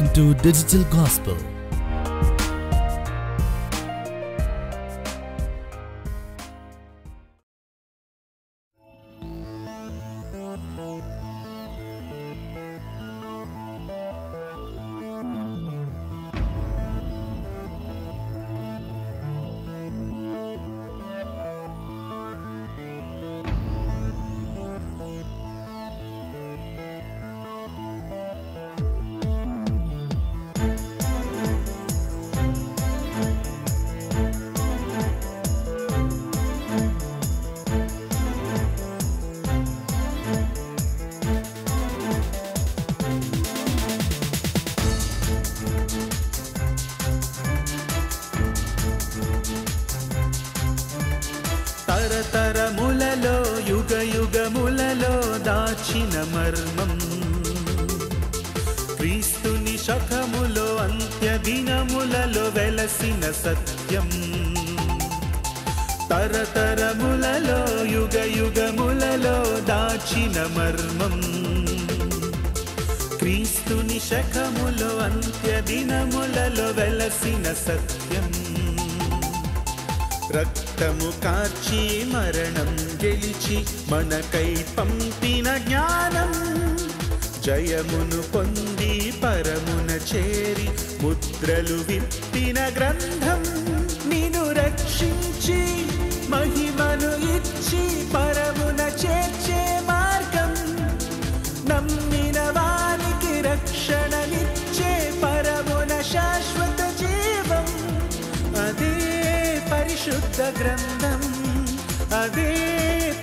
Welcome to Digital Gospel. తరతరములలో యుగ యుగములలో దాచిన మర్మం. క్రీస్తుని శఖములో అంత్య దినములలో వెలసిన సత్యం. తరతరములలో యుగ యుగములలో దాచిన మర్మం. క్రీస్తుని శఖములో అంత్య దినములలో వెలసిన సత్యం. రక్తము కార్చి మరణం గెలిచి మనకై పంపిన జ్ఞానం. జయమును పొంది పరమున చేరి ముద్రలు విప్పిన గ్రంథం. నిను రక్షించి మహిమను ఇచ్చి పరమున చేర్చే మార్గం. నమ్మిన వారికి రక్షణ గ్రంథం అదే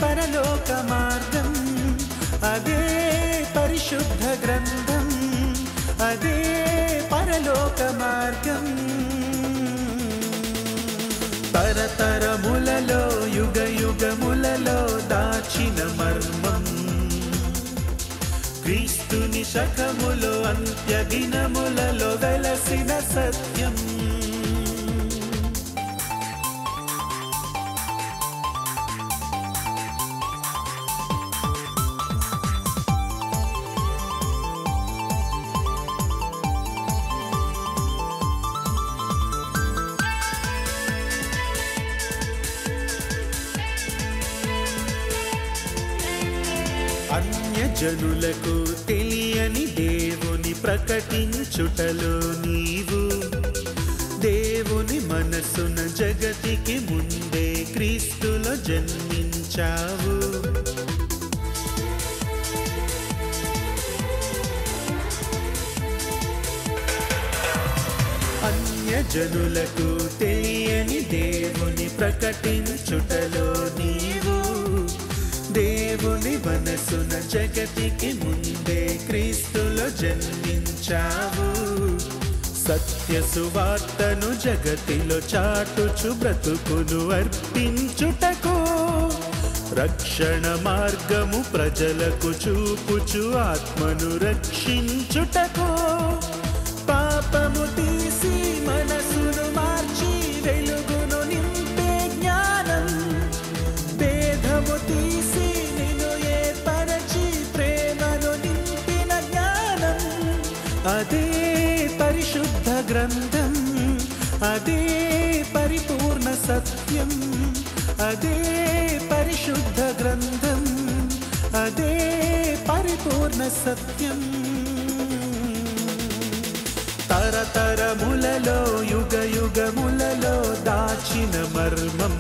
పరలోక మార్గం. అదే పరిశుద్ధ గ్రంథం. అదే పరలోక మార్గం. తరతరములలో యుగ యుగములలో దాచిన మర్మం. క్రీస్తుని శకములో అంత్య దినములలో వెలసిన సత్యం. జనులకు తెలియని దేవుని ప్రకటించుటలో నీవు. దేవుని మనసున జగతికి ముందే క్రీస్తులో జన్మించావు. అన్య జనులకు తెలియని దేవుని ప్రకటించుట జగతికి ముందే క్రీస్తులో జన్మించావు. సత్య సువార్తను జగతిలో చాటుచు బ్రతుకును అర్పించుటకు. రక్షణ మార్గము ప్రజలకు చూపుచు ఆత్మను రక్షించుటకో. అదే పరిశుద్ధ గ్రంథం అదే పరిపూర్ణ సత్యం అదే పరిశుద్ధ గ్రంథం అదే పరిపూర్ణ సత్యం. తరతరములలో యుగ యుగములలో దాచిన మర్మం.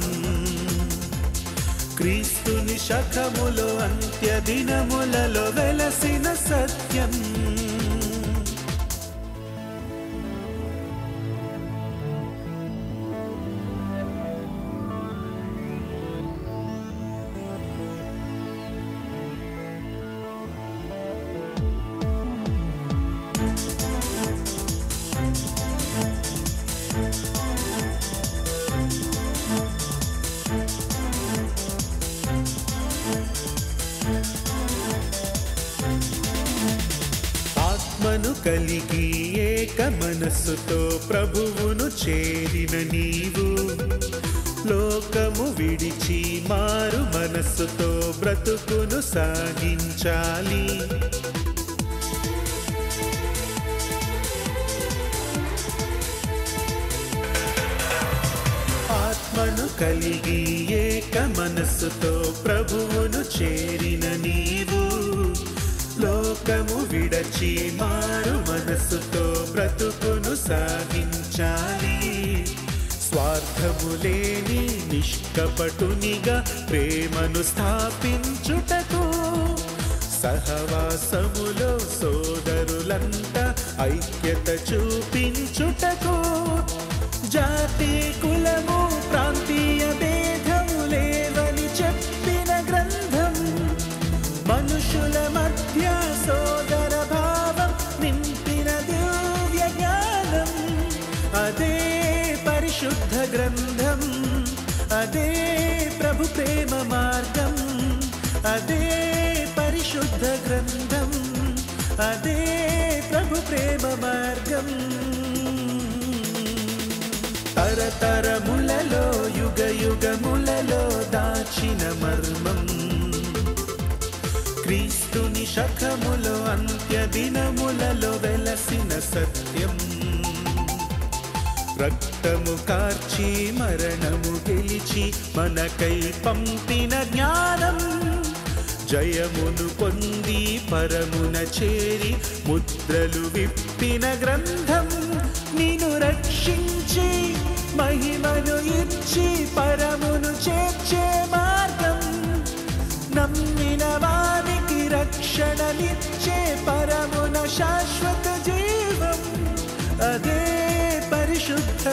క్రీస్తుని శఖములో అంత్య దినములలో వెలసిన సత్యం. భావను కలిగి ఏక మనస్సుతో ప్రభువును చేరిన నీవు. లోకము విడిచి మారు మనస్సుతో బ్రతుకును సాగించాలి. ఆత్మను కలిగి ఏక మనస్సుతో ప్రభువును చేరిన నీవు. లోకము నుంచి మారు మనస్సుతో బ్రతుకును సాగించాలి స్వార్థము లేని నిష్కపటునిగా ప్రేమను స్థాపించుటకు సహవాసములో సోదరులంతా ఐక్యత చూపించుటకు జాతి కులము గ్రంథం. అదే ప్రభు ప్రేమ మార్గం. అదే పరిశుద్ధ గ్రంథం. అదే ప్రభు ప్రేమ మార్గం. తరతరములలో యుగ యుగములలో దాచిన మర్మం. క్రీస్తుని శఖములో అంత్య దినములలో వెలసిన సత్యం. రక్తము కార్చి మరణము గెలిచి మనకై పంపిన జ్ఞానం. జయమును పొంది పరమున చేరి ముద్రలు విప్పిన గ్రంథం. నిను రక్షించి మహిమను ఇచ్చి పరమును చేర్చే మార్గం. నమ్మిన వారికి రక్షణనిచ్చే పరమున శాశ్వత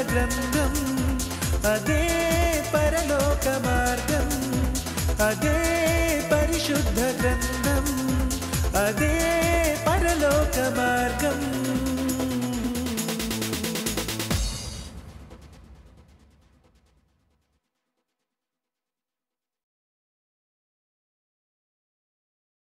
ग्रन्थम् अदे परलोकमार्गम्। अदे परिशुद्धग्रन्थम्। अदे परलोकमार्गम्।